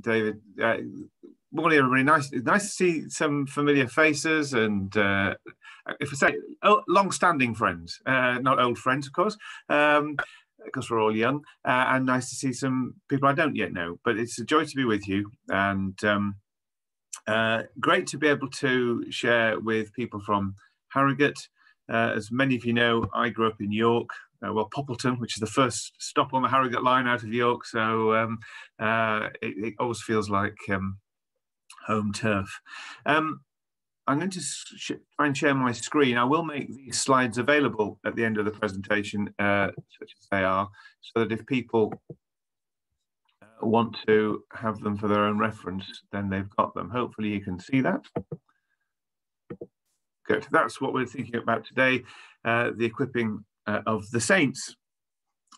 David. Uh, morning, everybody. Nice, nice to see some familiar faces and, uh, if I say, oh, long-standing friends, uh, not old friends, of course, um, because we're all young, uh, and nice to see some people I don't yet know. But it's a joy to be with you, and um, uh, great to be able to share with people from Harrogate. Uh, as many of you know, I grew up in York, uh, well, Poppleton, which is the first stop on the Harrogate line out of York. So um, uh, it, it, always feels like um, home turf. Um, I'm going to try and share my screen. I will make these slides available at the end of the presentation, uh, such as they are, so that if people uh, want to have them for their own reference, then they've got them. Hopefully you can see that. Good. That's what we're thinking about today, uh, the equipping uh, of the saints.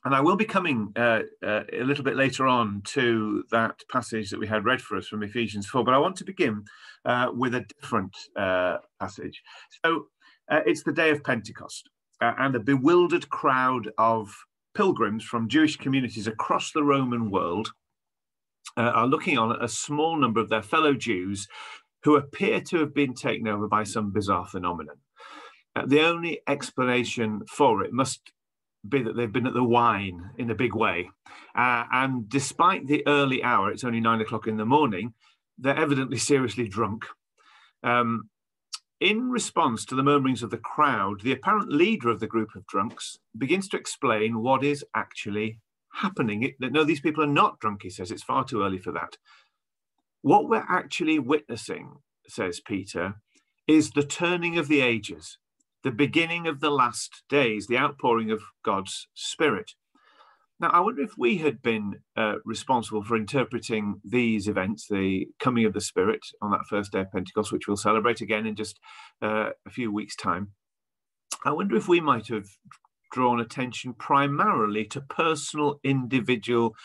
And I will be coming uh, uh, a little bit later on to that passage that we had read for us from Ephesians 4, but I want to begin uh, with a different uh, passage. So uh, it's the day of Pentecost, and a bewildered crowd of pilgrims from Jewish communities across the Roman world are looking on at a small number of their fellow Jews who appear to have been taken over by some bizarre phenomenon. Uh, the only explanation for it must be that they've been at the wine in a big way. Uh, and despite the early hour, it's only nine o'clock in the morning, they're evidently seriously drunk. Um, in response to the murmurings of the crowd, the apparent leader of the group of drunks begins to explain what is actually happening. It, no, these people are not drunk, he says. It's far too early for that. What we're actually witnessing, says Peter, is the turning of the ages the beginning of the last days, the outpouring of God's Spirit. Now, I wonder if we had been uh, responsible for interpreting these events, the coming of the Spirit on that first day of Pentecost, which we'll celebrate again in just uh, a few weeks' time. I wonder if we might have drawn attention primarily to personal, individual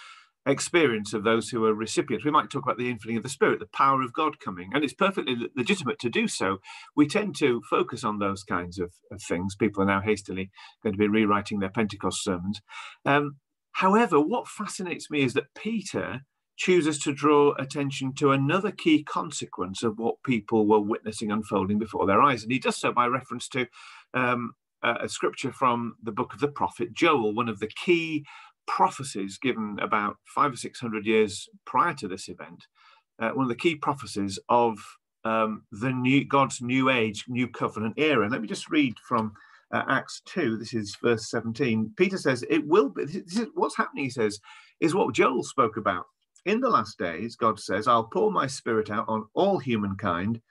experience of those who are recipients. We might talk about the infilling of the Spirit, the power of God coming, and it's perfectly legitimate to do so. We tend to focus on those kinds of, of things. People are now hastily going to be rewriting their Pentecost sermons. Um, however, what fascinates me is that Peter chooses to draw attention to another key consequence of what people were witnessing unfolding before their eyes. And he does so by reference to um, a scripture from the book of the prophet Joel, one of the key prophecies given about five or six hundred years prior to this event, uh, one of the key prophecies of um, the new God's new age, new covenant era. Let me just read from uh, Acts 2, this is verse 17. Peter says, It will be, this is what's happening, he says, is what Joel spoke about. In the last days, God says, I'll pour my spirit out on all humankind.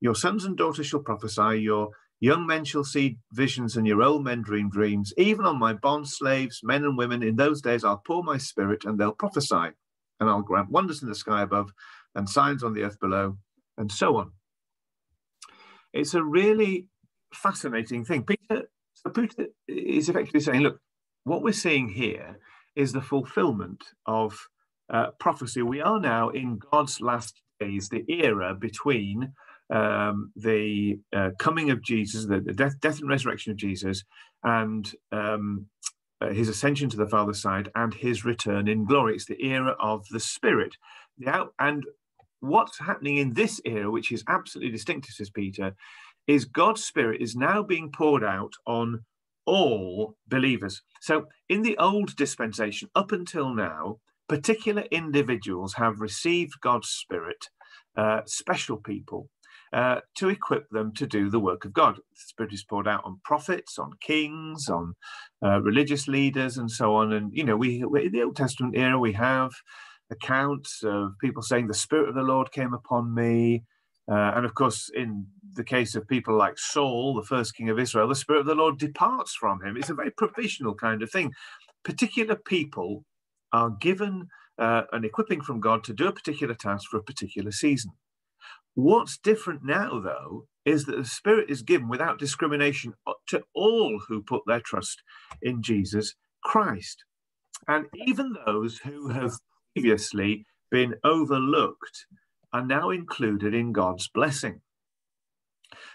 Your sons and daughters shall prophesy, your Young men shall see visions, and your old men dream dreams. Even on my bond slaves, men and women, in those days I'll pour my spirit, and they'll prophesy, and I'll grant wonders in the sky above, and signs on the earth below, and so on. It's a really fascinating thing. Peter, so Peter is effectively saying, look, what we're seeing here is the fulfillment of uh, prophecy. We are now in God's last days, the era between um, the uh, coming of Jesus, the, the, death, death and resurrection of Jesus, and um, uh, his ascension to the Father's side, and his return in glory. It's the era of the Spirit. Out, and what's happening in this era, which is absolutely distinctive, says Peter, is God's Spirit is now being poured out on all believers. So in the old dispensation, up until now, particular individuals have received God's Spirit, uh, special people uh, to equip them to do the work of God. The Spirit is poured out on prophets, on kings, on uh, religious leaders, and so on. And you know, we, we in the Old Testament era we have accounts of people saying, "The Spirit of the Lord came upon me." Uh, and of course, in the case of people like Saul, the first king of Israel, the Spirit of the Lord departs from him. It's a very provisional kind of thing. Particular people are given uh, an equipping from God to do a particular task for a particular season. What's different now, though, is that the Spirit is given without discrimination to all who put their trust in Jesus Christ. And even those who have previously been overlooked are now included in God's blessing.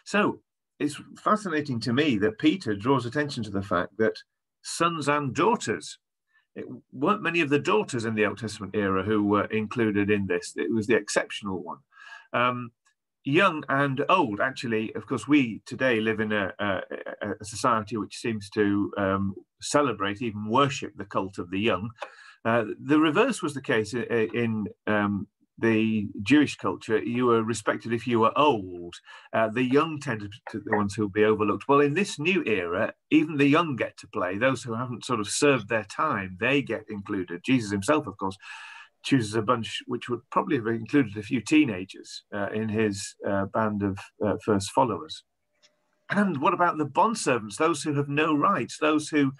So it's fascinating to me that Peter draws attention to the fact that sons and daughters it weren't many of the daughters in the Old Testament era who were included in this. It was the exceptional one. Um, young and old, actually, of course, we today live in a, a, a society which seems to um, celebrate, even worship the cult of the young. Uh, the reverse was the case in, um, the Jewish culture, you were respected if you were old. Uh, the young tended to be the ones who would be overlooked. Well, in this new era, even the young get to play. Those who haven't sort of served their time, they get included. Jesus himself, of course, chooses a bunch which would probably have included a few teenagers uh, in his uh, band of uh, first followers. And what about the bond servants, those who have no rights, those who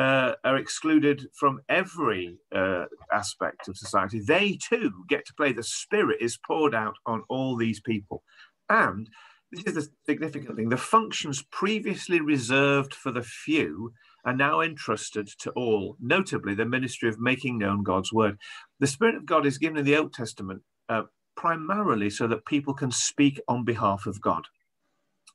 uh, are excluded from every uh, aspect of society? They too get to play. The Spirit is poured out on all these people. And this is the significant thing the functions previously reserved for the few are now entrusted to all, notably the ministry of making known God's word. The Spirit of God is given in the Old Testament uh, primarily so that people can speak on behalf of God.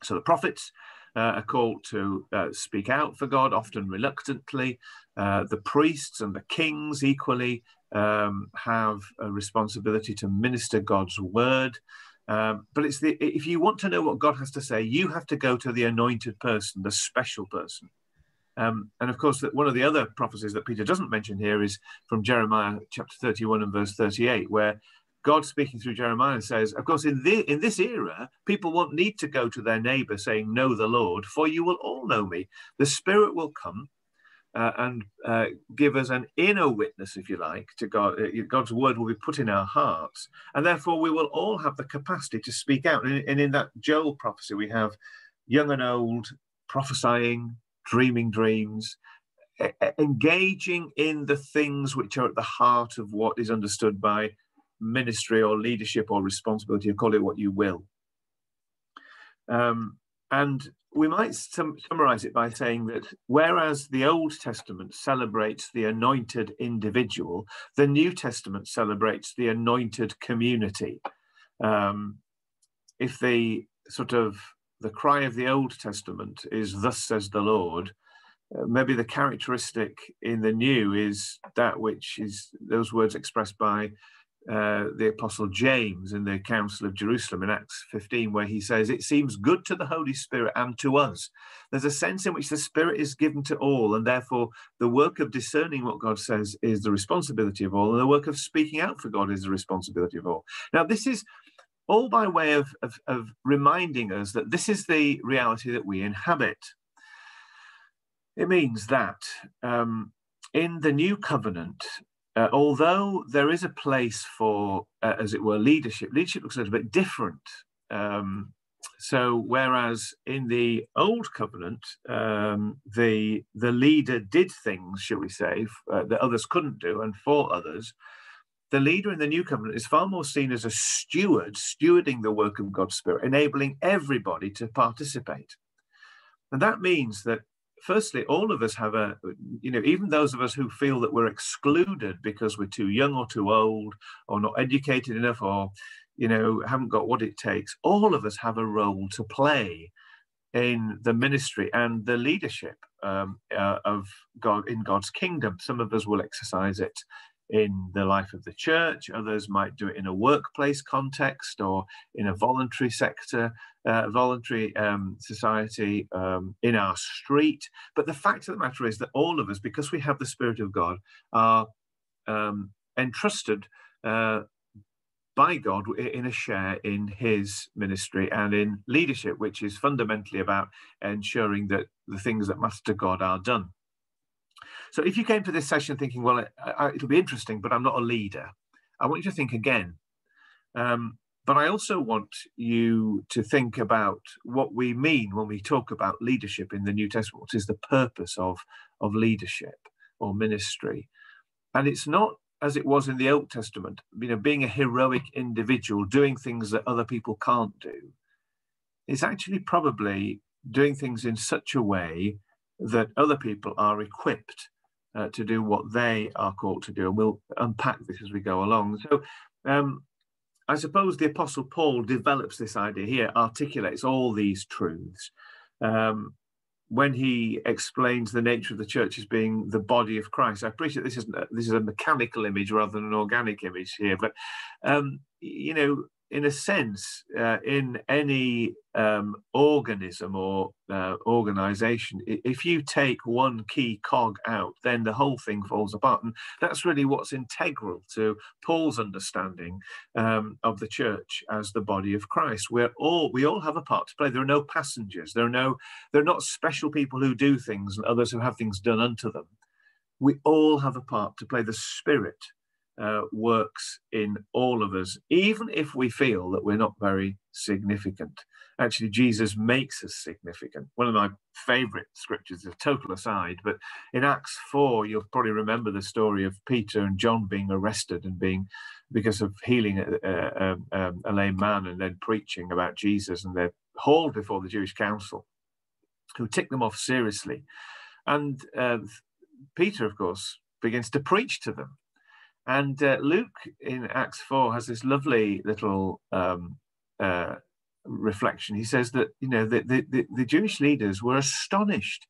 So the prophets uh, are called to uh, speak out for God, often reluctantly. Uh, the priests and the kings equally um, have a responsibility to minister God's word. Um, but it's the if you want to know what God has to say, you have to go to the anointed person, the special person. Um, and of course, one of the other prophecies that Peter doesn't mention here is from Jeremiah chapter 31 and verse 38, where God speaking through Jeremiah says, of course, in, the, in this era, people won't need to go to their neighbor saying, Know the Lord, for you will all know me. The Spirit will come uh, and uh, give us an inner witness, if you like, to God. Uh, God's word will be put in our hearts, and therefore we will all have the capacity to speak out. And, and in that Joel prophecy, we have young and old prophesying, dreaming dreams, engaging in the things which are at the heart of what is understood by ministry or leadership or responsibility, or call it what you will. Um, and we might sum- summarize it by saying that whereas the Old Testament celebrates the anointed individual, the New Testament celebrates the anointed community. Um, if the sort of the cry of the Old Testament is "Thus says the Lord," uh, maybe the characteristic in the New is that which is those words expressed by uh, the Apostle James in the Council of Jerusalem in Acts 15, where he says, It seems good to the Holy Spirit and to us. There's a sense in which the Spirit is given to all, and therefore the work of discerning what God says is the responsibility of all, and the work of speaking out for God is the responsibility of all. Now, this is all by way of, of, of reminding us that this is the reality that we inhabit. It means that um, in the new covenant, uh, although there is a place for, uh, as it were, leadership, leadership looks a little bit different. Um, so, whereas in the old covenant, um, the the leader did things, shall we say, uh, that others couldn't do, and for others, the leader in the new covenant is far more seen as a steward, stewarding the work of God's Spirit, enabling everybody to participate. And that means that firstly, all of us have a, you know, even those of us who feel that we're excluded because we're too young or too old or not educated enough or, you know, haven't got what it takes, all of us have a role to play in the ministry and the leadership um, uh, of God in God's kingdom. Some of us will exercise it in the life of the church. Others might do it in a workplace context or in a voluntary sector, uh, voluntary um, society um, in our street. But the fact of the matter is that all of us, because we have the Spirit of God, are um, entrusted uh, by God in a share in his ministry and in leadership, which is fundamentally about ensuring that the things that matter to God are done. So if you came to this session thinking, well, it, will be interesting, but I'm not a leader, I want you to think again. Um, but I also want you to think about what we mean when we talk about leadership in the New Testament. What is the purpose of, of leadership or ministry? And it's not as it was in the Old Testament, you know, being a heroic individual, doing things that other people can't do. It's actually probably doing things in such a way that other people are equipped uh, to do what they are called to do. And we'll unpack this as we go along. So um, I suppose the Apostle Paul develops this idea here, articulates all these truths. Um, when he explains the nature of the church as being the body of Christ. I appreciate this is this is a mechanical image rather than an organic image here, but um, you know, in a sense, uh, in any um, organism or uh, organization, if you take one key cog out, then the whole thing falls apart. And that's really what's integral to Paul's understanding um, of the church as the body of Christ. We're all we all have a part to play. There are no passengers. There are no there are not special people who do things and others who have things done unto them. We all have a part to play. The Spirit uh, works in all of us, even if we feel that we're not very significant. Actually, Jesus makes us significant. One of my favorite scriptures, a total aside, but in Acts 4, you'll probably remember the story of Peter and John being arrested and being, because of healing a, a, a, a lame man and then preaching about Jesus, and they're hauled before the Jewish council, who tick them off seriously. And uh, Peter, of course, begins to preach to them and uh, Luke in Acts 4 has this lovely little um, uh, reflection. He says that, you know, the, the, the Jewish leaders were astonished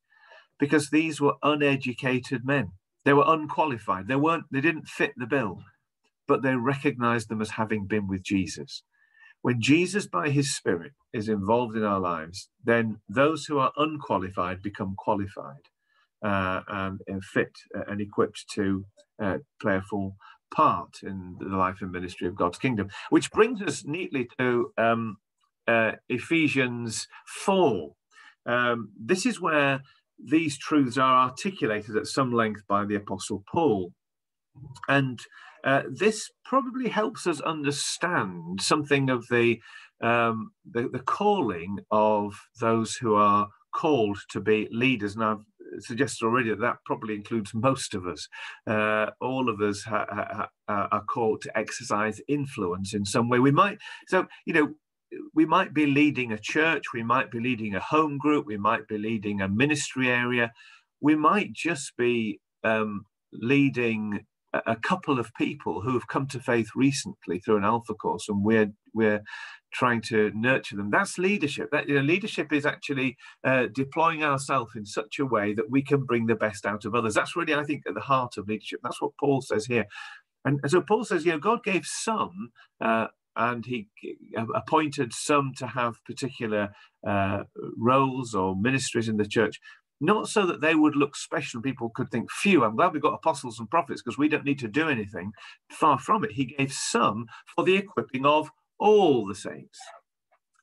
because these were uneducated men. They were unqualified. They weren't, they didn't fit the bill, but they recognized them as having been with Jesus. When Jesus, by his Spirit, is involved in our lives, then those who are unqualified become qualified uh, and, and, fit and equipped to uh, play a full part in the life and ministry of God's kingdom. Which brings us neatly to um, uh, Ephesians 4. Um, this is where these truths are articulated at some length by the Apostle Paul. And uh, this probably helps us understand something of the, um, the, the calling of those who are called to be leaders. And I've suggested already that that probably includes most of us. Uh, all of us ha, ha, ha, are called to exercise influence in some way. We might, so, you know, we might be leading a church, we might be leading a home group, we might be leading a ministry area, we might just be um, leading a couple of people who have come to faith recently through an alpha course and we're we're trying to nurture them. That's leadership. That you know leadership is actually uh, deploying ourselves in such a way that we can bring the best out of others. That's really i think at the heart of leadership. That's what paul says here. And so paul says you know god gave some uh, and he appointed some to have particular uh, roles or ministries in the church not so that they would look special. People could think, phew, I'm glad we've got apostles and prophets because we don't need to do anything. Far from it. He gave some for the equipping of all the saints.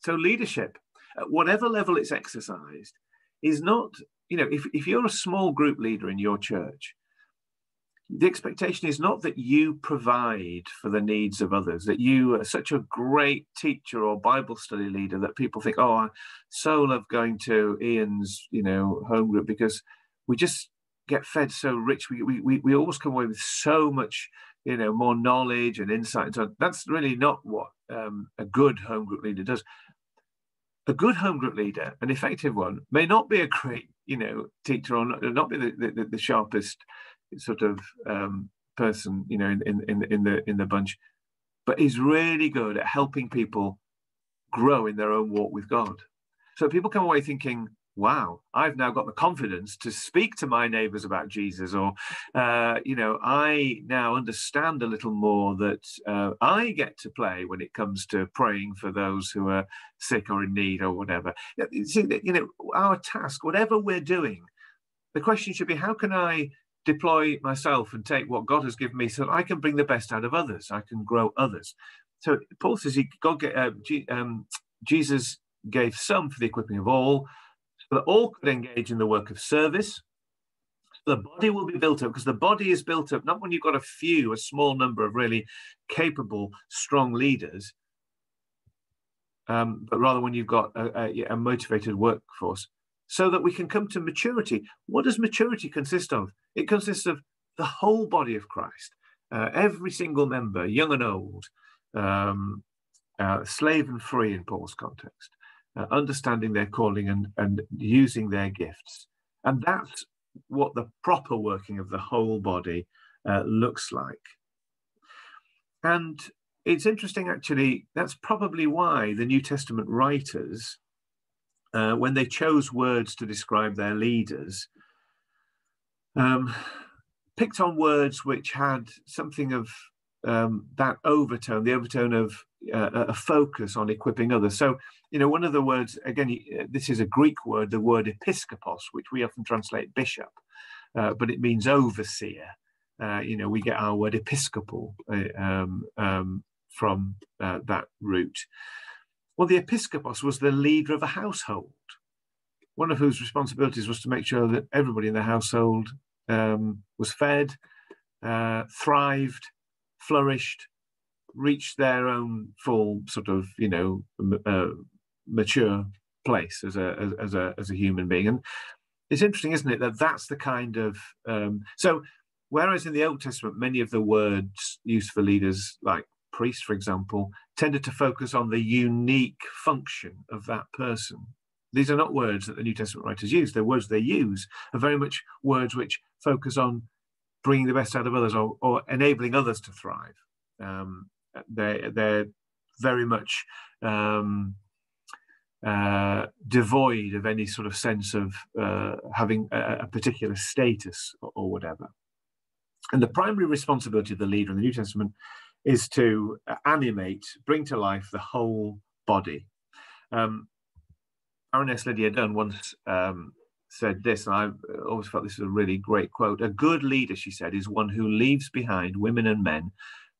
So leadership, at whatever level it's exercised, is not, you know, if, if you're a small group leader in your church, the expectation is not that you provide for the needs of others, that you are such a great teacher or Bible study leader that people think, oh, I so love going to Ian's, you know, home group because we just get fed so rich. We, we, we we always come away with so much, you know, more knowledge and insight. So that's really not what um, a good home group leader does. A good home group leader, an effective one, may not be a great, you know, teacher or not, not be the, the, the sharpest sort of um, person, you know, in, in in the in the bunch, but he's really good at helping people grow in their own walk with God. So people come away thinking, wow, I've now got the confidence to speak to my neighbors about Jesus, or, uh, you know, I now understand a little more that uh, I get to play when it comes to praying for those who are sick or in need or whatever. You know, our task, whatever we're doing, the question should be, how can I deploy myself and take what God has given me so that I can bring the best out of others. I can grow others. So Paul says he, God, uh, um, Jesus gave some for the equipping of all, so that all could engage in the work of service. The body will be built up because the body is built up not when you've got a few, a small number of really capable, strong leaders, um, but rather when you've got a, a, a motivated workforce so that we can come to maturity. What does maturity consist of? It consists of the whole body of Christ, uh, every single member, young and old, um, uh, slave and free in Paul's context, uh, understanding their calling and, and using their gifts. And that's what the proper working of the whole body uh, looks like. And it's interesting, actually, that's probably why the New Testament writers uh, when they chose words to describe their leaders, um, picked on words which had something of um, that overtone, the overtone of uh, a focus on equipping others. So, you know, one of the words, again, uh, this is a Greek word, the word episkopos, which we often translate bishop, uh, but it means overseer. Uh, you know, we get our word episcopal uh, um, um, from uh, that root. Well, the episkopos was the leader of a household, one of whose responsibilities was to make sure that everybody in the household um, was fed, thrived, flourished, reached their own full sort of you know uh, mature place as a as, a as a human being. And it's interesting isn't it that that's the kind of um, so whereas in the old testament many of the words used for leaders like priests for example tended to focus on the unique function of that person these are not words that the new testament writers use they're words they use are very much words which focus on bringing the best out of others or, or enabling others to thrive. Um, they, they're very much um, uh, devoid of any sort of sense of uh, having a, a, particular status or, or, whatever. And the primary responsibility of the leader in the New Testament is to animate, bring to life the whole body. Um, Baroness Lydia Dunn once um, said this, and I always felt this was a really great quote. A good leader, she said, is one who leaves behind women and men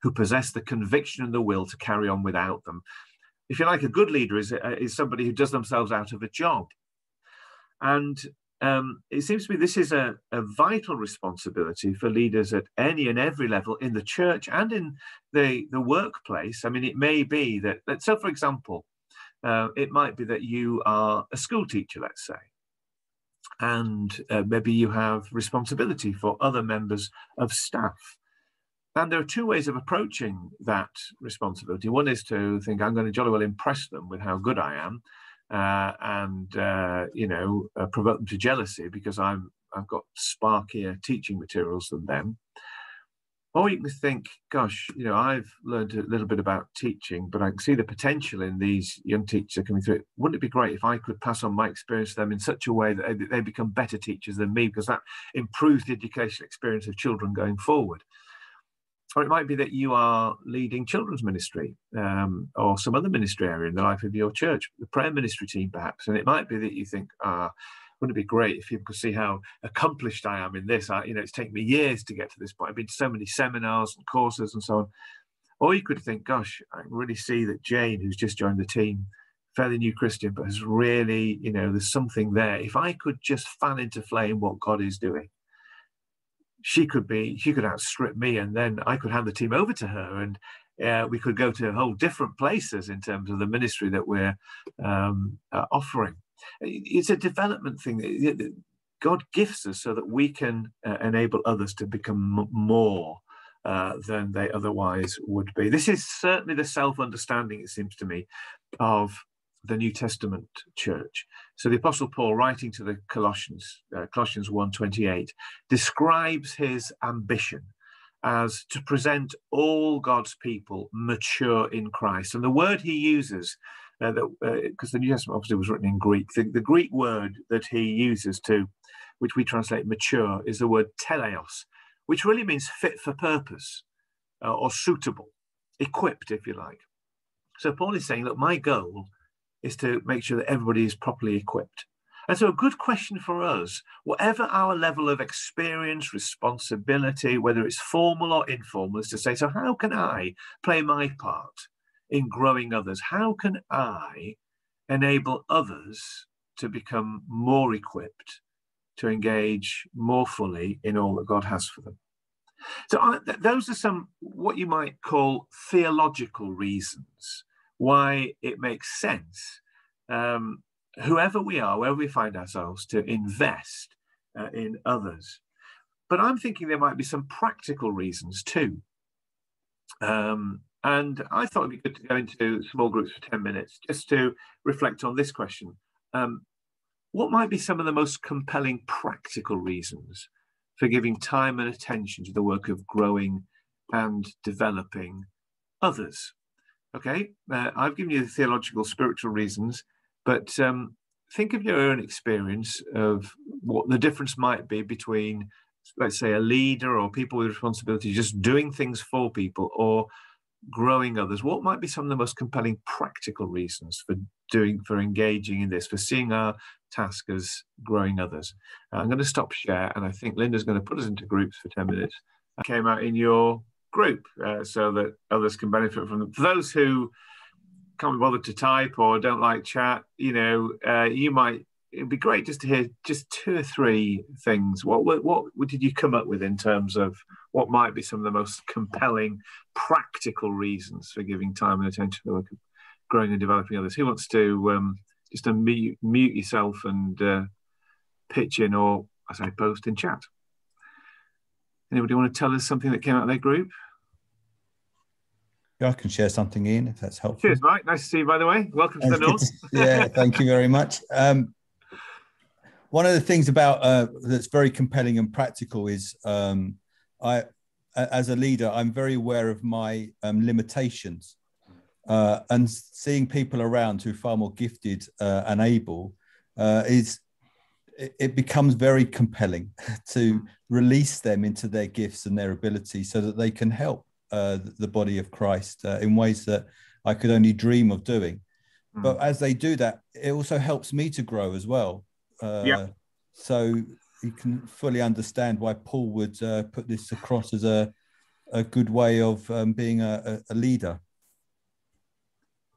who possess the conviction and the will to carry on without them. If you like, a good leader is, uh, is somebody who does themselves out of a job. And um, it seems to me this is a, a, vital responsibility for leaders at any and every level in the church and in the, the workplace. I mean, it may be that, that so for example, uh, it might be that you are a school teacher, let's say, and uh, maybe you have responsibility for other members of staff. And there are two ways of approaching that responsibility. One is to think I'm going to jolly well impress them with how good I am, uh, and uh, you know uh, provoke them to jealousy because I'm I've got sparkier teaching materials than them. Or you can think, gosh, you know, I've learned a little bit about teaching, but I can see the potential in these young teachers coming through. Wouldn't it be great if I could pass on my experience to them in such a way that they become better teachers than me, because that improves the educational experience of children going forward? Or it might be that you are leading children's ministry um, or some other ministry area in the life of your church, the prayer ministry team perhaps. And it might be that you think, ah, wouldn't it be great if people could see how accomplished I am in this? I, you know, it's taken me years to get to this point. I've been to so many seminars and courses and so on. Or you could think, gosh, I really see that Jane, who's just joined the team, fairly new Christian, but has really, you know, there's something there. If I could just fan into flame what God is doing, she could be, she could outstrip me, and then I could hand the team over to her, and uh, we could go to whole different places in terms of the ministry that we're um, uh, offering. It's a development thing. God gifts us so that we can uh, enable others to become more uh, than they otherwise would be. This is certainly the self understanding, it seems to me, of the New Testament church. So the Apostle Paul, writing to the Colossians, uh, Colossians 1.28, describes his ambition as to present all God's people mature in Christ. And the word he uses uh, because uh, the New Testament obviously was written in Greek. The, the, Greek word that he uses to, which we translate mature, is the word teleos, which really means fit for purpose uh, or suitable, equipped, if you like. So Paul is saying, look, my goal is to make sure that everybody is properly equipped. And so, a good question for us, whatever our level of experience, responsibility, whether it's formal or informal, is to say, so how can I play my part in growing others? How can I enable others to become more equipped to engage more fully in all that God has for them? So, those are some what you might call theological reasons why it makes sense, um, whoever we are, wherever we find ourselves, to invest uh, in others. But I'm thinking there might be some practical reasons too. Um, and I thought it'd be good to go into small groups for 10 minutes just to reflect on this question. Um, what might be some of the most compelling practical reasons for giving time and attention to the work of growing and developing others? Okay, uh, I've given you the theological, spiritual reasons, but um, think of your own experience of what the difference might be between, let's say, a leader or people with responsibility just doing things for people or growing others. What might be some of the most compelling practical reasons for doing, for engaging in this, for seeing our task as growing others? I'm going to stop share, and I think Linda's going to put us into groups for 10 minutes. Came out in your group uh, so that others can benefit from them. For those who can't be bothered to type or don't like chat, you know, uh, you might. It'd be great just to hear just two or three things. What, what what did you come up with in terms of what might be some of the most compelling, practical reasons for giving time and attention to the work of growing and developing others? Who wants to um, just unmute, mute yourself and uh, pitch in, or as I say, post in chat? Anybody want to tell us something that came out of their group? Yeah, I can share something in if that's helpful. Cheers, Mike. Nice to see you, by the way. Welcome to the North. yeah, thank you very much. Um, one of the things about uh, that's very compelling and practical is um, I, as a leader, I'm very aware of my um, limitations, uh, and seeing people around who are far more gifted uh, and able uh, is it, it becomes very compelling to release them into their gifts and their abilities so that they can help uh, the body of Christ uh, in ways that I could only dream of doing. Mm. But as they do that, it also helps me to grow as well. Uh, yeah. So you can fully understand why Paul would uh, put this across as a, a good way of um, being a, a, leader.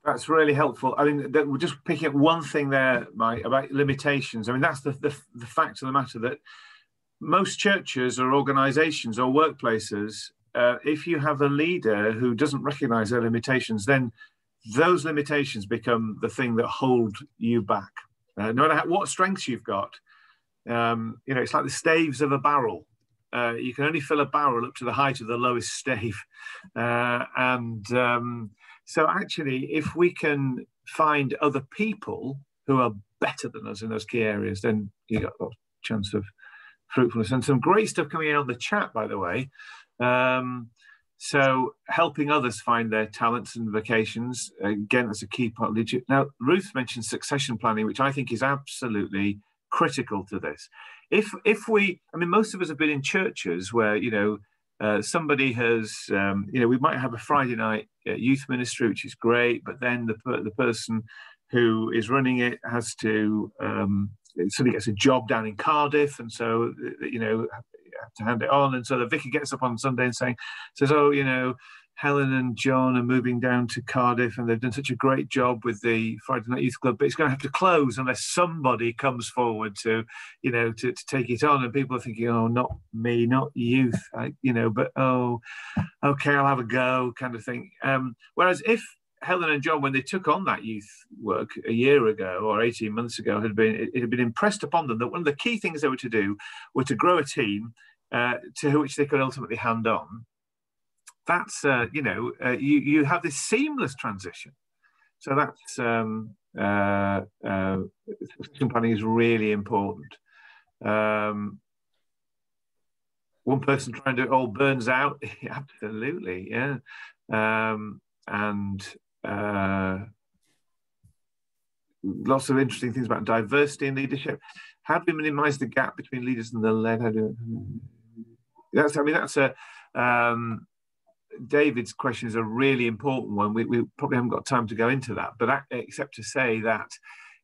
That's really helpful. I mean, we're just picking up one thing there, Mike, about limitations. I mean, that's the, the, the fact of the matter that most churches or organizations or workplaces uh, if you have a leader who doesn't recognize their limitations, then those limitations become the thing that hold you back. Uh, no matter what strengths you've got, um, you know, it's like the staves of a barrel. Uh, you can only fill a barrel up to the height of the lowest stave. Uh, and um, so, actually, if we can find other people who are better than us in those key areas, then you've got a chance of fruitfulness. And some great stuff coming in on the chat, by the way. Um, so helping others find their talents and vocations, again, that's a key part. Now, Ruth mentioned succession planning, which I think is absolutely critical to this. If if we, I mean, most of us have been in churches where you know uh, somebody has, um, you know, we might have a Friday night uh, youth ministry, which is great, but then the the person who is running it has to um, somebody gets a job down in Cardiff, and so you know to hand it on. And so the vicar gets up on Sunday and saying, says, oh, you know, Helen and John are moving down to Cardiff and they've done such a great job with the Friday Night Youth Club, but it's going to have to close unless somebody comes forward to, you know, to, to take it on. And people are thinking, oh, not me, not youth, I, you know, but oh, okay, I'll have a go kind of thing. Um, whereas if Helen and John, when they took on that youth work a year ago or 18 months ago, had been it, had been impressed upon them that one of the key things they were to do were to grow a team uh, to which they could ultimately hand on, that's uh, you know uh, you you have this seamless transition. So that's um, uh, uh, planning is really important. Um, one person trying to do it all burns out. Absolutely, yeah. Um, and uh, lots of interesting things about diversity in leadership. How do we minimize the gap between leaders and the led? How do that's I mean that's a um, David's question is a really important one. We, we, probably haven't got time to go into that, but except to say that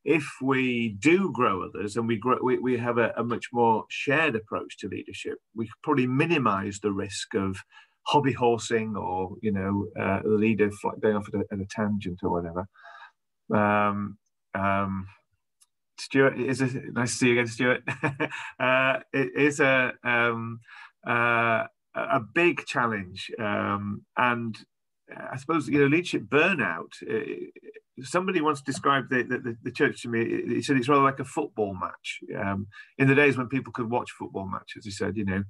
if we do grow others and we grow, we, we have a, a much more shared approach to leadership, we could probably minimise the risk of hobby horsing or you know uh, the leader going off at a, at a, tangent or whatever. Um, um, Stuart, is it nice to see you again, Stuart? uh, it is a um, uh, a big challenge. Um, and I suppose, you know, leadership burnout. Uh, somebody once described the, the, the, church to me. He said it's rather like a football match. Um, in the days when people could watch football matches, he said, you know,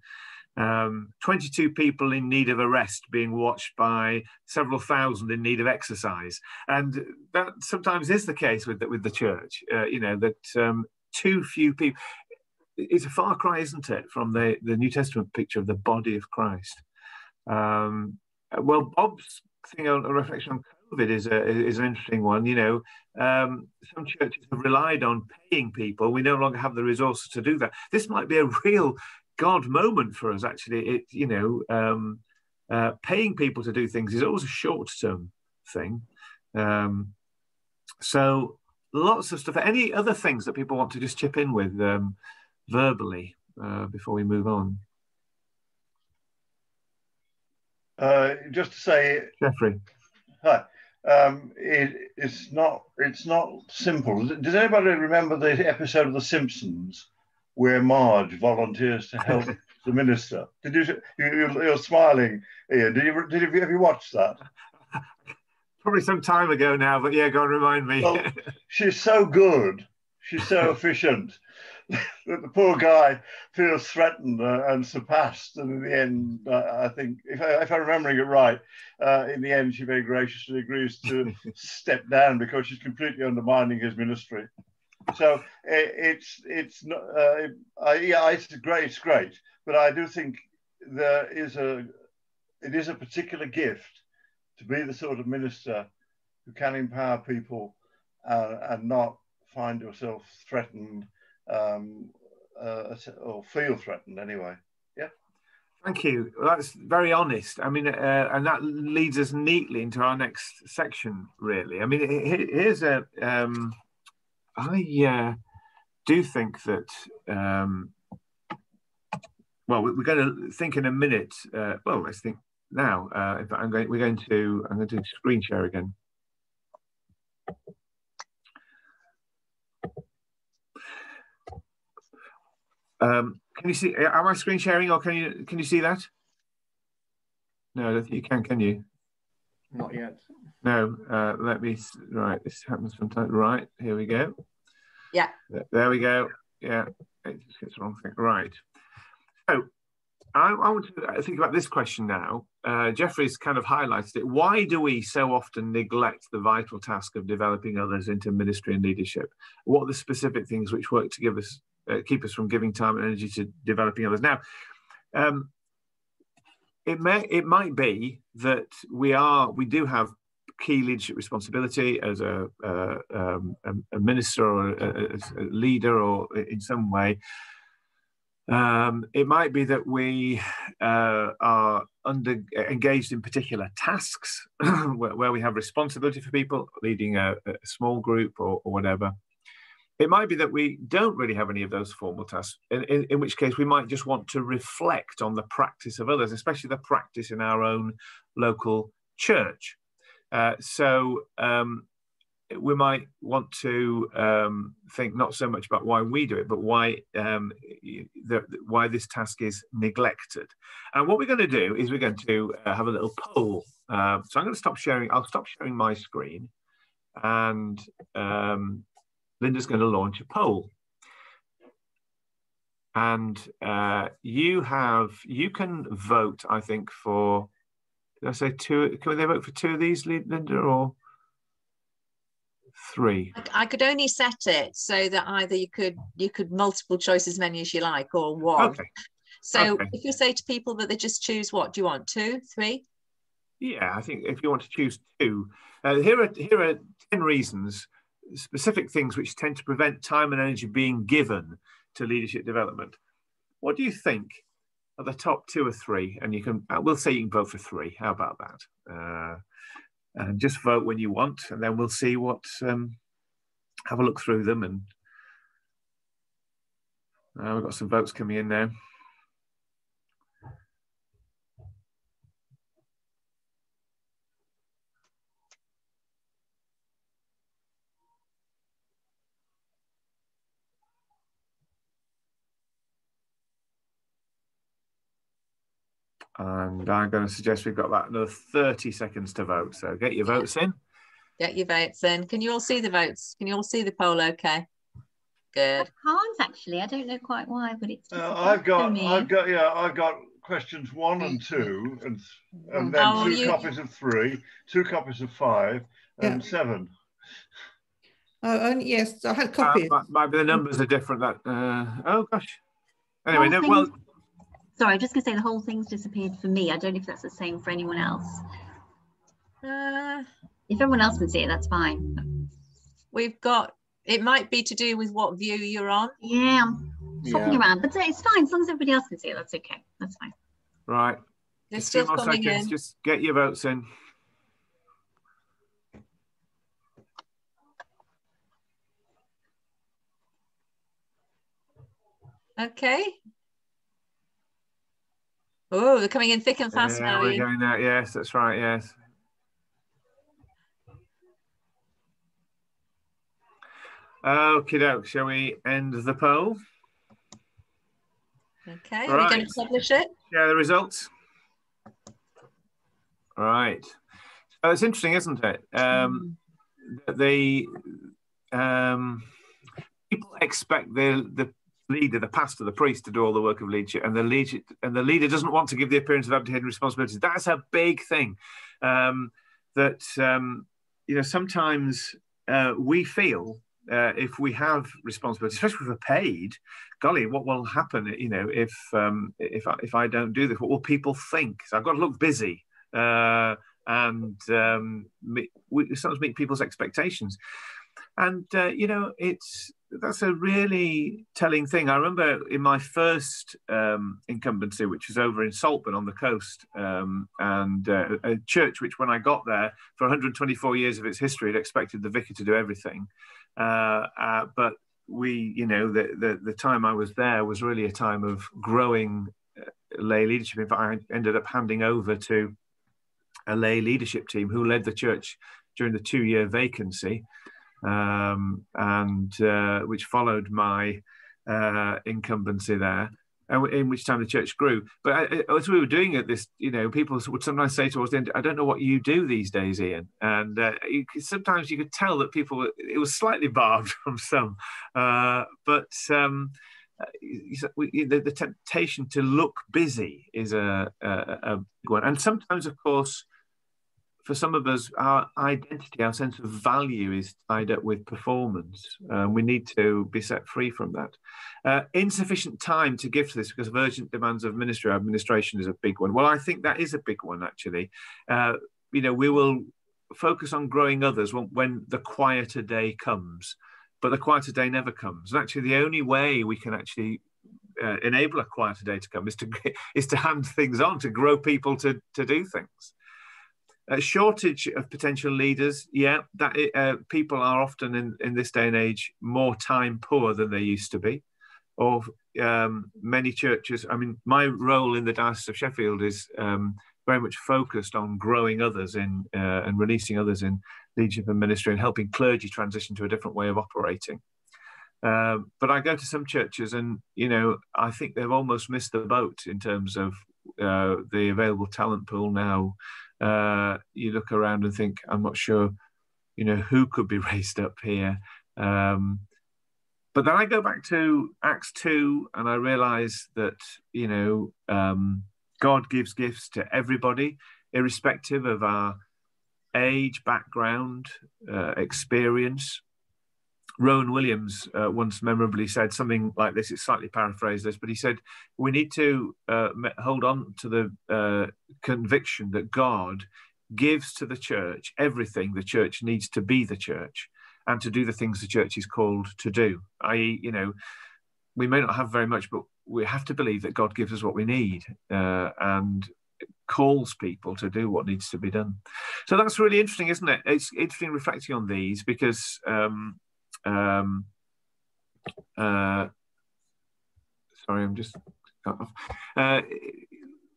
um, 22 people in need of a rest being watched by several thousand in need of exercise. And that sometimes is the case with the, with the church, uh, you know, that um, too few people it's a far cry, isn't it, from the, the New Testament picture of the body of Christ. Um, well, Bob's thing on a reflection on COVID is a is an interesting one. You know, um, some churches have relied on paying people. We no longer have the resources to do that. This might be a real God moment for us. Actually, it you know, um, uh, paying people to do things is always a short term thing. Um, so lots of stuff. Any other things that people want to just chip in with um, verbally uh, before we move on? Uh, just to say, Jeffrey. Hi. Um, it, it's not. It's not simple. Does anybody remember the episode of The Simpsons where Marge volunteers to help the minister? Did you? you you're smiling, Ian. Did you? Did you? Have you watched that? Probably some time ago now, but yeah, go and remind me. Well, she's so good. She's so efficient that the poor guy feels threatened uh, and surpassed. And in the end, uh, I think, if, I, if I'm remembering it right, uh, in the end, she very graciously agrees to step down because she's completely undermining his ministry. So it, it's it's not uh, I, yeah it's great it's great, but I do think there is a it is a particular gift to be the sort of minister who can empower people uh, and not find yourself threatened um, uh, or feel threatened anyway. Yeah. Thank you. That's very honest. I mean, uh, and that leads us neatly into our next section. Really, I mean, here's a. Um, I uh, do think that. Um, well, we're going to think in a minute. Uh, well, let's think now. Uh, I'm going. We're going to. I'm going to screen share again. Um, can you see? Am I screen sharing, or can you can you see that? No, I don't think you can. Can you? Not yet. No. Uh, let me. Right. This happens sometimes. Right. Here we go. Yeah. There we go. Yeah. It just gets the wrong thing. Right. So I, I, want to think about this question now. Uh, Jeffrey's kind of highlighted it. Why do we so often neglect the vital task of developing others into ministry and leadership? What are the specific things which work to give us uh, keep us from giving time and energy to developing others. Now, um, it may it might be that we are we do have key leadership responsibility as a, uh, um, a minister or a, a, leader or in some way. Um, it might be that we uh, are under engaged in particular tasks where, where, we have responsibility for people, leading a, small group or, or whatever. It might be that we don't really have any of those formal tasks, in, in, in, which case we might just want to reflect on the practice of others, especially the practice in our own local church. Uh, so um, we might want to um, think not so much about why we do it, but why um, the, why this task is neglected. And what we're going to do is we're going to uh, have a little poll. Uh, so I'm going to stop sharing. I'll stop sharing my screen, and um, Linda's going to launch a poll. And uh, you have, you can vote, I think, for, did I say two? Can they vote for two of these, Linda, or three? I could only set it so that either you could you could multiple choice as many as you like or one. Okay. So okay. if you say to people that they just choose what do you want two, three? Yeah, I think if you want to choose two, uh, here are here are ten reasons specific things which tend to prevent time and energy being given to leadership development. What do you think are the top two or three? And you can, uh, we'll say you can vote for three. How about that? Uh, and just vote when you want, and then we'll see what, um, have a look through them. And uh, we've got some votes coming in now. And I'm going to suggest we've got about another 30 seconds to vote. So get your votes in. Get your votes in. Can you all see the votes? Can you all see the poll okay? Good. I can't actually. I don't know quite why, but it's. Uh, I've got, I've got, yeah, I've got questions one and two, and and then oh, two you... copies of three, two copies of five, and yeah. seven. Oh, only yes, I had copies. Uh, maybe the numbers are different. That uh, oh gosh. Anyway, no, well, Sorry, I'm just going to say the whole thing's disappeared for me. I don't know if that's the same for anyone else. Uh, If everyone else can see it, that's fine. We've got, it might be to do with what view you're on. Yeah, I'm flopping Yeah. around, but it's fine as long as everybody else can see it. That's okay. That's fine. Right. They're Just two still more coming seconds. in. Just get your votes in. Okay. Oh, they're coming in thick and fast Yeah, now. we're Ian. going there. Yes, that's right. Yes. Okay, doke. Shall we end the poll? Okay, are we going to publish it? Yeah, the results. All right. So it's interesting, isn't it? Um, the um, people expect the the leader, the pastor, the priest, to do all the work of leadership, and the leader and the leader doesn't want to give the appearance of abdicating responsibilities. That's a big thing. Um, that um, you know sometimes uh, we feel uh, if we have responsibility, especially if we're paid, golly, what will happen? You know, if um, if I, if I don't do this, what will people think? So I've got to look busy. Uh, and um, we sometimes meet people's expectations. And uh, you know, it's that's a really telling thing. I remember in my first um, incumbency, which was over in Saltburn on the coast, um, and uh, a church which, when I got there, for 124 years of its history, had expected the vicar to do everything. Uh, uh, but we, you know, the, the the time I was there was really a time of growing uh, lay leadership. In fact, I ended up handing over to a lay leadership team who led the church during the two-year vacancy, um, and uh, which followed my uh, incumbency there. In which time the church grew, but as we were doing it, this you know people would sometimes say towards the end, "I don't know what you do these days, Ian." And uh, you, sometimes you could tell that people it was slightly barbed from some, uh, but um, uh, the, the temptation to look busy is a, a, a one, and sometimes, of course, for some of us, our identity, our sense of value is tied up with performance. Um, we need to be set free from that. Uh, insufficient time to give to this because of urgent demands of ministry administration is a big one. Well, I think that is a big one, actually. Uh, you know, we will focus on growing others when, when the quieter day comes, but the quieter day never comes. And actually, the only way we can actually uh, enable a quieter day to come is to is to hand things on to grow people to to do things a shortage of potential leaders yeah that uh, people are often in, in this day and age more time poor than they used to be or um, many churches i mean my role in the diocese of sheffield is um, very much focused on growing others in uh, and releasing others in leadership and ministry and helping clergy transition to a different way of operating um, but I go to some churches, and you know, I think they've almost missed the boat in terms of uh, the available talent pool now. Uh, you look around and think, I'm not sure, you know, who could be raised up here. Um, but then I go back to Acts 2 and I realize that, you know, um, God gives gifts to everybody, irrespective of our age, background, uh, experience. Rowan Williams uh, once memorably said something like this. It's slightly paraphrased this, but he said, We need to uh, hold on to the uh, conviction that God gives to the church everything the church needs to be the church and to do the things the church is called to do. I.e., you know, we may not have very much, but we have to believe that God gives us what we need uh, and calls people to do what needs to be done. So that's really interesting, isn't it? It's interesting reflecting on these because. Um, um, uh, sorry, I'm just. Uh,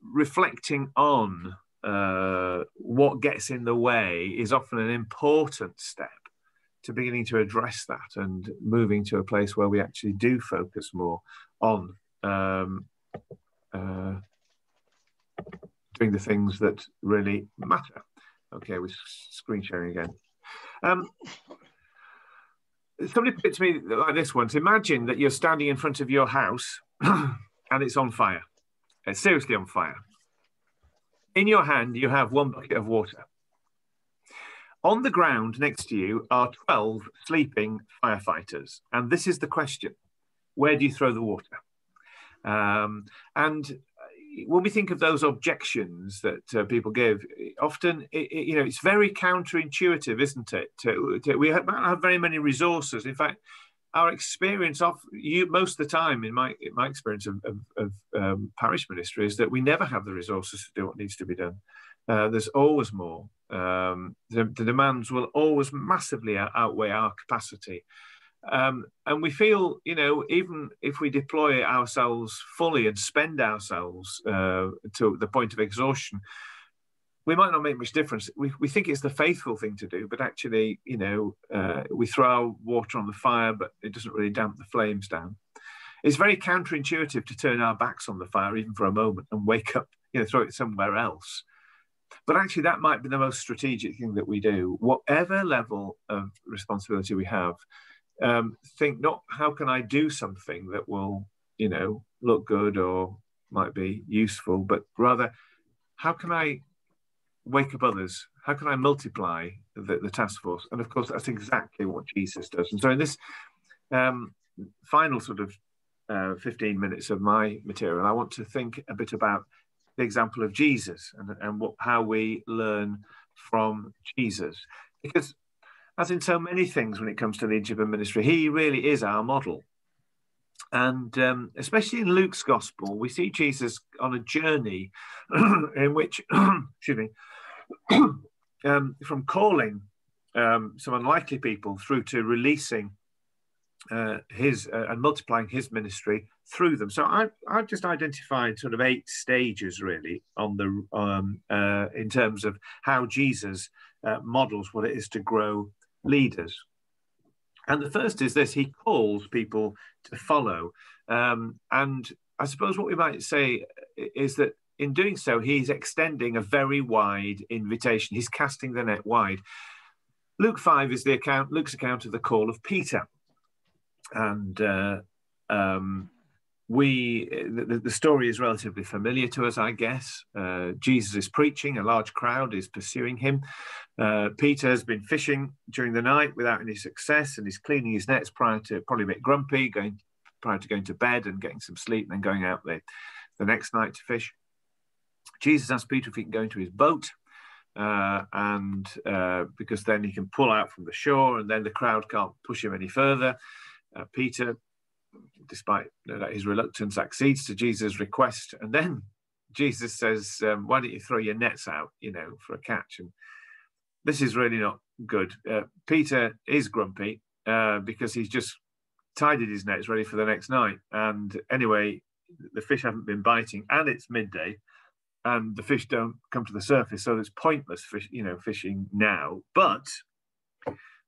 reflecting on uh, what gets in the way is often an important step to beginning to address that and moving to a place where we actually do focus more on um, uh, doing the things that really matter. Okay, we're screen sharing again. Um, somebody put it to me like this once. Imagine that you're standing in front of your house and it's on fire. It's seriously on fire. In your hand you have one bucket of water. On the ground next to you are 12 sleeping firefighters. And this is the question. Where do you throw the water? Um, and when we think of those objections that uh, people give, often it, it, you know it's very counterintuitive, isn't it? To, to, we don't have very many resources. In fact, our experience of you most of the time, in my in my experience of, of, of um, parish ministry, is that we never have the resources to do what needs to be done. Uh, there's always more. Um, the, the, demands will always massively outweigh our capacity. Um, and we feel, you know, even if we deploy ourselves fully and spend ourselves uh, to the point of exhaustion, we might not make much difference. We, we think it's the faithful thing to do, but actually, you know, uh, we throw water on the fire, but it doesn't really damp the flames down. It's very counterintuitive to turn our backs on the fire, even for a moment, and wake up, you know, throw it somewhere else. But actually, that might be the most strategic thing that we do. Whatever level of responsibility we have, um, think not how can I do something that will, you know, look good or might be useful, but rather how can I wake up others? How can I multiply the, the task force? And of course, that's exactly what Jesus does. And so, in this um, final sort of uh, 15 minutes of my material, I want to think a bit about the example of Jesus and, and what, how we learn from Jesus. Because as in so many things when it comes to leadership and ministry, he really is our model. And um, especially in Luke's gospel, we see Jesus on a journey in which, excuse me, um, from calling um, some unlikely people through to releasing uh, his uh, and multiplying his ministry through them. So I, I've just identified sort of eight stages really on the um, uh, in terms of how Jesus uh, models what it is to grow leaders. And the first is this he calls people to follow. Um, and I suppose what we might say is that in doing so, he's extending a very wide invitation. He's casting the net wide. Luke 5 is the account, Luke's account of the call of Peter. And uh, um, we the, the, story is relatively familiar to us, I guess. Uh, Jesus is preaching, a large crowd is pursuing him. Uh, Peter has been fishing during the night without any success, and he's cleaning his nets prior to probably a bit grumpy, going prior to going to bed and getting some sleep, and then going out the, the next night to fish. Jesus asks Peter if he can go into his boat. Uh, and uh, because then he can pull out from the shore, and then the crowd can't push him any further. Uh, Peter despite his reluctance, accedes to Jesus' request. And then Jesus says, um, Why don't you throw your nets out, you know, for a catch? And this is really not good. Uh, Peter is grumpy uh, because he's just tidied his nets ready for the next night. And anyway, the fish haven't been biting and it's midday and the fish don't come to the surface. So it's pointless fish, you know, fishing now. But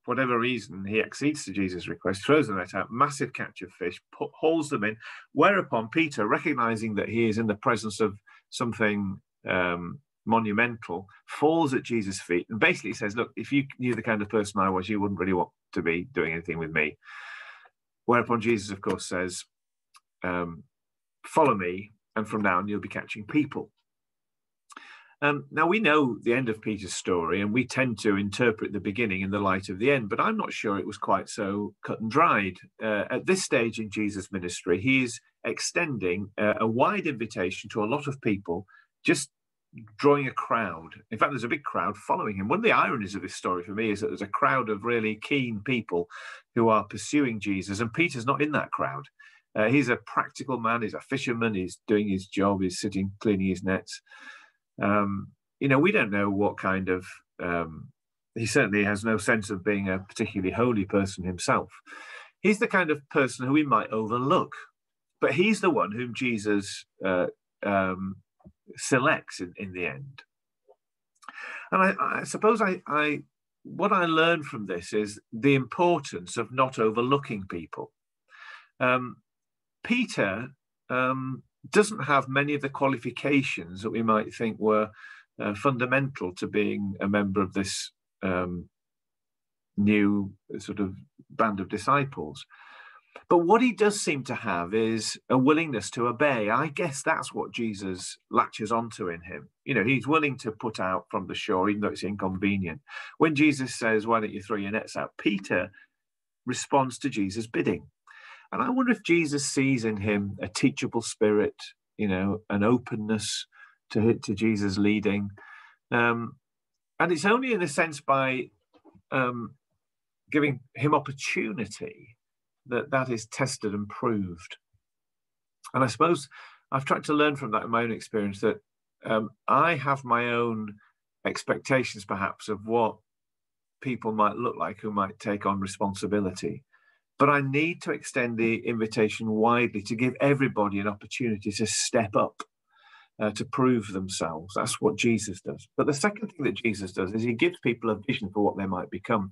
for whatever reason, he accedes to Jesus' request, throws the net out, massive catch of fish, put, hauls them in. Whereupon Peter, recognizing that he is in the presence of something um, monumental, falls at Jesus' feet and basically says, Look, if you knew the kind of person I was, you wouldn't really want to be doing anything with me. Whereupon Jesus, of course, says, um, Follow me, and from now on you'll be catching people. Um, now, we know the end of Peter's story, and we tend to interpret the beginning in the light of the end, but I'm not sure it was quite so cut and dried. Uh, at this stage in Jesus' ministry, he is extending uh, a wide invitation to a lot of people, just drawing a crowd. In fact, there's a big crowd following him. One of the ironies of this story for me is that there's a crowd of really keen people who are pursuing Jesus, and Peter's not in that crowd. Uh, he's a practical man, he's a fisherman, he's doing his job, he's sitting cleaning his nets. Um, you know, we don't know what kind of. Um, he certainly has no sense of being a particularly holy person himself. He's the kind of person who we might overlook, but he's the one whom Jesus uh, um, selects in, in the end. And I, I suppose I, I, what I learned from this is the importance of not overlooking people. Um, Peter um, doesn't have many of the qualifications that we might think were uh, fundamental to being a member of this um, new sort of band of disciples. But what he does seem to have is a willingness to obey. I guess that's what Jesus latches onto in him. You know, he's willing to put out from the shore, even though it's inconvenient. When Jesus says, Why don't you throw your nets out? Peter responds to Jesus' bidding. And I wonder if Jesus sees in him a teachable spirit, you know, an openness to to Jesus leading, um, and it's only in a sense by um, giving him opportunity that that is tested and proved. And I suppose I've tried to learn from that in my own experience that um, I have my own expectations, perhaps, of what people might look like who might take on responsibility. But I need to extend the invitation widely to give everybody an opportunity to step up, uh, to prove themselves. That's what Jesus does. But the second thing that Jesus does is he gives people a vision for what they might become.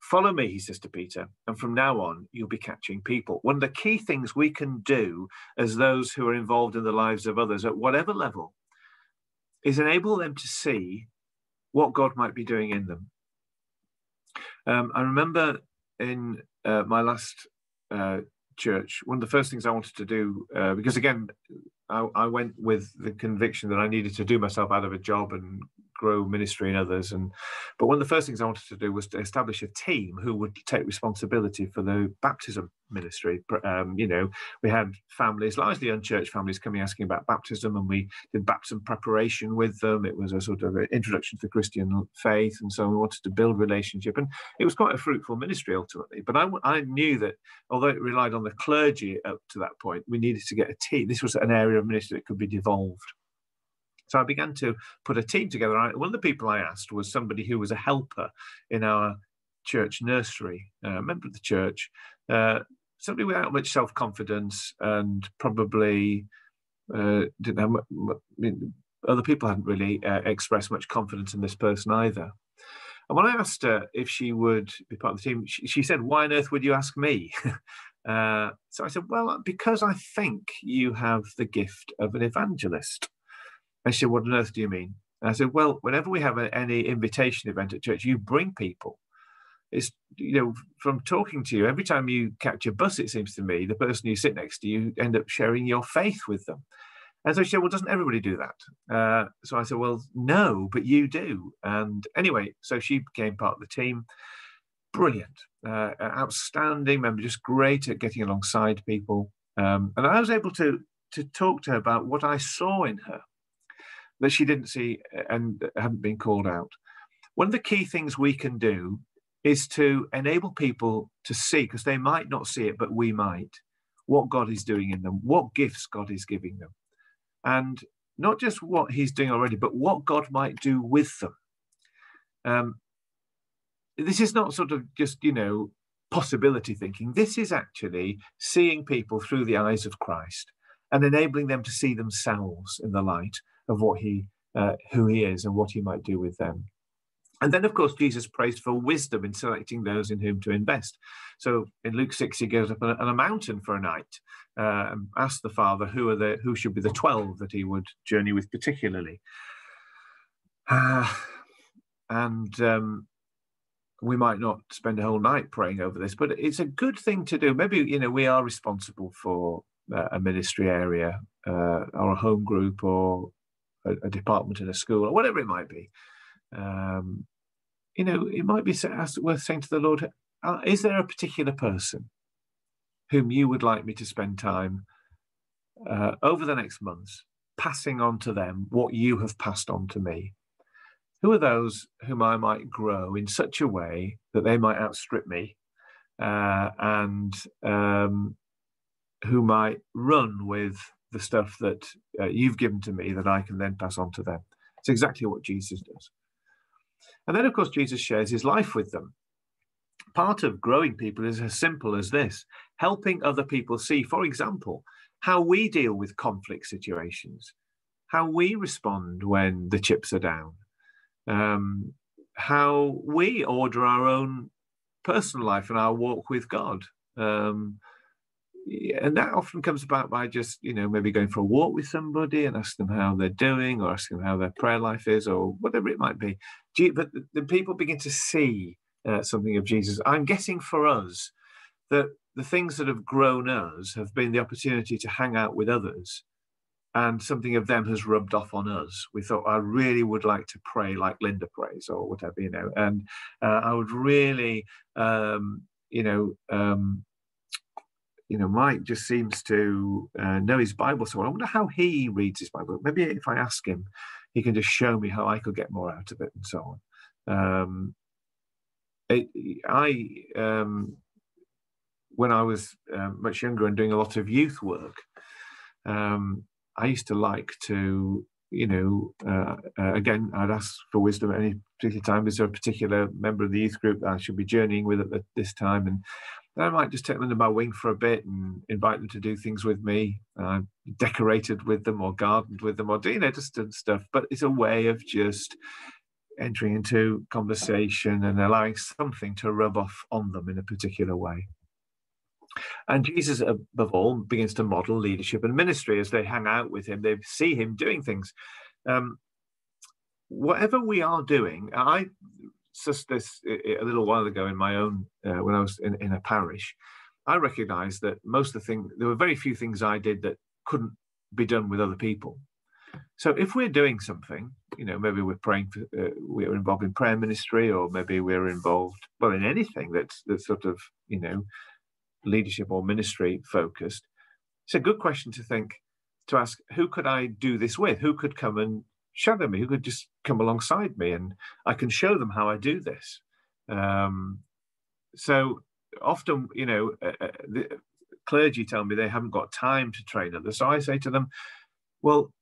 Follow me, he says to Peter, and from now on, you'll be catching people. One of the key things we can do as those who are involved in the lives of others at whatever level is enable them to see what God might be doing in them. Um, I remember in uh, my last uh, church, one of the first things I wanted to do, uh, because again, I, I, went with the conviction that I needed to do myself out of a job and grow ministry in others. And but one of the first things I wanted to do was to establish a team who would take responsibility for the baptism ministry. Um, you know, we had families, largely unchurched families, coming asking about baptism, and we did baptism preparation with them. It was a sort of introduction to the Christian faith, and so we wanted to build relationship, and it was quite a fruitful ministry ultimately. But I, I knew that although it relied on the clergy up to that point, we needed to get a team. This was an area of ministry that could be devolved. So I began to put a team together. One of the people I asked was somebody who was a helper in our church nursery, a member of the church, uh, somebody without much self confidence and probably uh, didn't have. Other people hadn't really uh, expressed much confidence in this person either. And when I asked her if she would be part of the team, she, she said, "Why on earth would you ask me?" uh, so I said, "Well, because I think you have the gift of an evangelist." And she said, What on earth do you mean? And I said, Well, whenever we have a, any invitation event at church, you bring people. It's, you know, from talking to you, every time you catch a bus, it seems to me, the person you sit next to, you end up sharing your faith with them. And so she said, Well, doesn't everybody do that? Uh, so I said, Well, no, but you do. And anyway, so she became part of the team. Brilliant, uh, outstanding member, just great at getting alongside people. Um, and I was able to to talk to her about what I saw in her that she didn't see and hadn't been called out. One of the key things we can do is to enable people to see, because they might not see it, but we might, what God is doing in them, what gifts God is giving them. And not just what he's doing already, but what God might do with them. Um, this is not sort of just, you know, possibility thinking. This is actually seeing people through the eyes of Christ and enabling them to see themselves in the light of what he, uh, who he is and what he might do with them. And then, of course, Jesus prays for wisdom in selecting those in whom to invest. So in Luke 6, he goes up on a, mountain for a night uh, and asks the Father who are the who should be the 12 that he would journey with particularly. Uh, and um, we might not spend a whole night praying over this, but it's a good thing to do. Maybe, you know, we are responsible for uh, a ministry area uh, or a home group or a, a, department in a school or whatever it might be. Um, you know, it might be worth saying to the Lord, uh, is there a particular person whom you would like me to spend time uh, over the next months passing on to them what you have passed on to me? Who are those whom I might grow in such a way that they might outstrip me uh, and um, who might run with the stuff that uh, you've given to me that I can then pass on to them. It's exactly what Jesus does. And then, of course, Jesus shares his life with them. Part of growing people is as simple as this helping other people see, for example, how we deal with conflict situations, how we respond when the chips are down, um, how we order our own personal life and our walk with God. Um, and that often comes about by just you know maybe going for a walk with somebody and ask them how they're doing or ask them how their prayer life is or whatever it might be. But the people begin to see uh, something of jesus. I'm guessing for us that the things that have grown us have been the opportunity to hang out with others and something of them has rubbed off on us. We thought i really would like to pray like linda prays or whatever you know and uh, i would really um, you know um, you know, Mike just seems to uh, know his Bible so well. I wonder how he reads his Bible. Maybe if I ask him, he can just show me how I could get more out of it and so on. Um, it, I, um, when I was uh, much younger and doing a lot of youth work, um, I used to like to, you know, uh, uh, again, I'd ask for wisdom at any particular time. Is there a particular member of the youth group that I should be journeying with at this time? And I might just take them under my wing for a bit and invite them to do things with me. I decorated with them or gardened with them or, you know, just stuff. But it's a way of just entering into conversation and allowing something to rub off on them in a particular way. And Jesus, above all, begins to model leadership and ministry as they hang out with him. They see him doing things. Um, whatever we are doing, I just this a little while ago in my own uh, when I was in, in a parish, I recognised that most of the things there were very few things I did that couldn't be done with other people. So if we're doing something, you know, maybe we're praying for, uh, we're involved in prayer ministry, or maybe we're involved well in anything that's that's sort of you know leadership or ministry focused. It's a good question to think to ask who could I do this with? Who could come and shadow me? Who could just come alongside me and I can show them how I do this? Um, so often, you know, uh, uh, the clergy tell me they haven't got time to train others. So I say to them, well,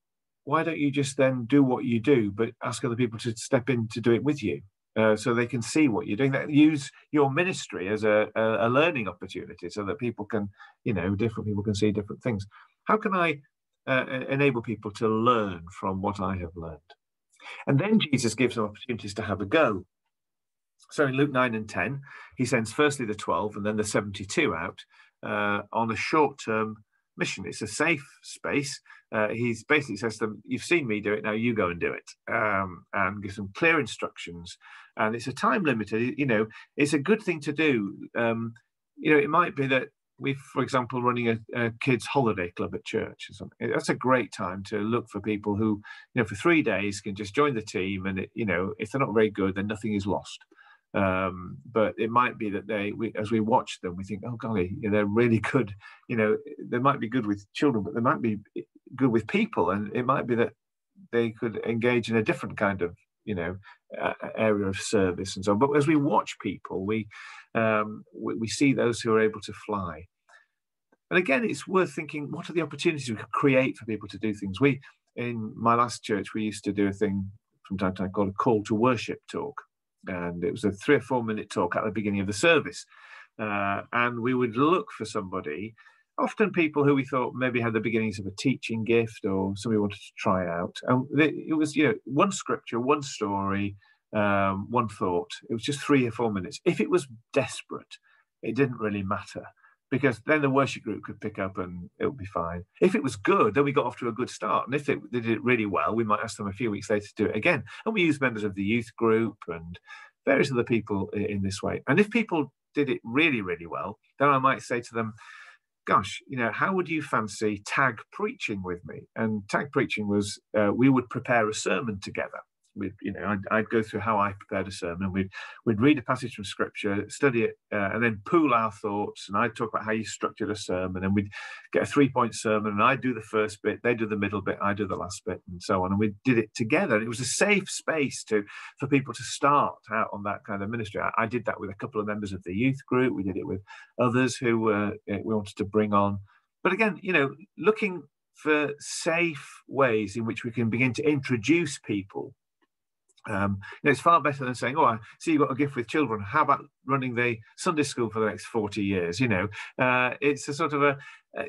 why don't you just then do what you do, but ask other people to step in to do it with you? Uh, so they can see what you're doing. That use your ministry as a, a, a, learning opportunity, so that people can, you know, different people can see different things. How can I uh, enable people to learn from what I have learned? And then Jesus gives them opportunities to have a go. So in Luke 9 and 10, he sends firstly the 12 and then the 72 out uh, on a short term mission. It's a safe space. Uh, he's basically says to them, "You've seen me do it. Now you go and do it," um, and gives them clear instructions. And it's a time limited. You know, it's a good thing to do. Um, you know, it might be that we, for example, running a, a, kids' holiday club at church or something. That's a great time to look for people who, you know, for three days can just join the team, and it, you know, if they're not very good, then nothing is lost. Um, but it might be that they, we, as we watch them, we think, oh golly, they're really good. You know, they might be good with children, but they might be good with people, and it might be that they could engage in a different kind of, you know, uh, area of service and so on. But as we watch people, we, um, we we see those who are able to fly. And again, it's worth thinking: what are the opportunities we could create for people to do things? We, in my last church, we used to do a thing from time to time called a call to worship talk and it was a three or four minute talk at the beginning of the service. Uh, and we would look for somebody, often people who we thought maybe had the beginnings of a teaching gift or somebody wanted to try out. And it was, you know, one scripture, one story, um, one thought. It was just three or four minutes. If it was desperate, it didn't really matter because then the worship group could pick up and it would be fine. If it was good, then we got off to a good start. And if they did it really well, we might ask them a few weeks later to do it again. And we use members of the youth group and various other people in this way. And if people did it really, really well, then I might say to them, gosh, you know, how would you fancy tag preaching with me? And tag preaching was uh, we would prepare a sermon together we'd you know I'd, I'd, go through how I prepared a sermon. We'd we'd read a passage from scripture, study it, uh, and then pool our thoughts. And I'd talk about how you structured a sermon, and we'd get a three point sermon, and I'd do the first bit, they do the middle bit, I do the last bit, and so on. And we did it together. It was a safe space to for people to start out on that kind of ministry. I, I did that with a couple of members of the youth group. We did it with others who uh, we wanted to bring on. But again, you know, looking for safe ways in which we can begin to introduce people um, you know, it's far better than saying, "Oh, I see you've got a gift with children. How about running the Sunday school for the next forty years?" You know, uh, it's a sort of a. Uh,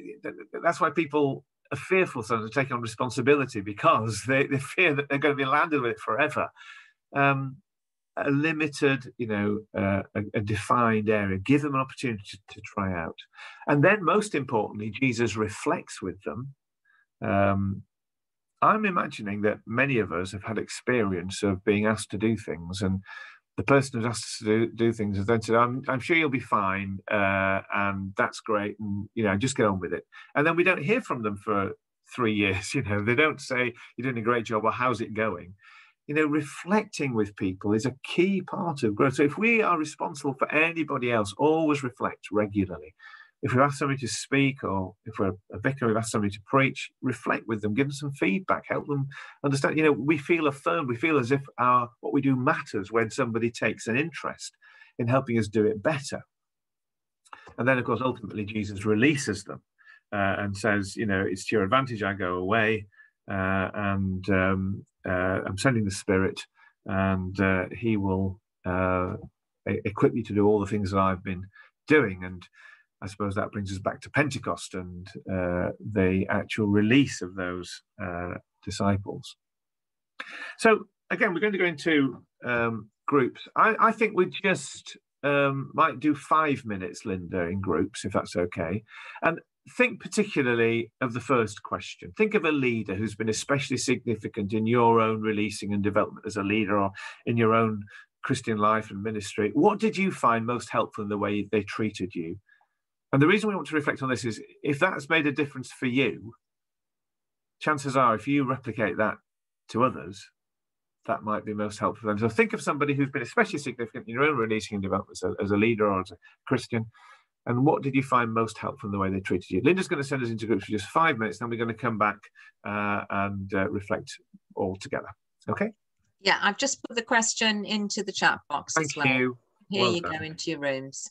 that's why people are fearful sometimes to take on responsibility because they, they fear that they're going to be landed with it forever. Um, a limited, you know, uh, a, a, defined area. Give them an opportunity to, to, try out, and then most importantly, Jesus reflects with them. Um, I'm imagining that many of us have had experience of being asked to do things, and the person who's asked us to do, do things has then said, "I'm, I'm sure you'll be fine, uh, and that's great, and you know, just get on with it." And then we don't hear from them for three years. You know, they don't say, "You're doing a great job," or "How's it going?" You know, reflecting with people is a key part of growth. So if we are responsible for anybody else, always reflect regularly. If we've asked somebody to speak or if we're a vicar, we've asked somebody to preach, reflect with them, give them some feedback, help them understand. You know, we feel affirmed, we feel as if our what we do matters when somebody takes an interest in helping us do it better. And then, of course, ultimately, Jesus releases them uh, and says, you know, it's to your advantage I go away, uh, and um, uh, I'm sending the Spirit, and uh, He will uh, equip you to do all the things that I've been doing. And I suppose that brings us back to Pentecost and uh, the actual release of those disciples. So again, we're going to go into um, groups. I, I, think we just um, might do five minutes, Linda, in groups, if that's okay. And think particularly of the first question. Think of a leader who's been especially significant in your own releasing and development as a leader or in your own Christian life and ministry. What did you find most helpful in the way they treated you? And the reason we want to reflect on this is if that's made a difference for you, chances are if you replicate that to others, that might be most helpful for them. So think of somebody who's been especially significant in your own releasing and development as a, as a leader or as a Christian and what did you find most helpful in the way they treated you? Linda's going to send us into groups for just five minutes, then we're going to come back uh, and uh, reflect all together. Okay? Yeah, I've just put the question into the chat box Thank as well. you. Here well you done. go into your rooms.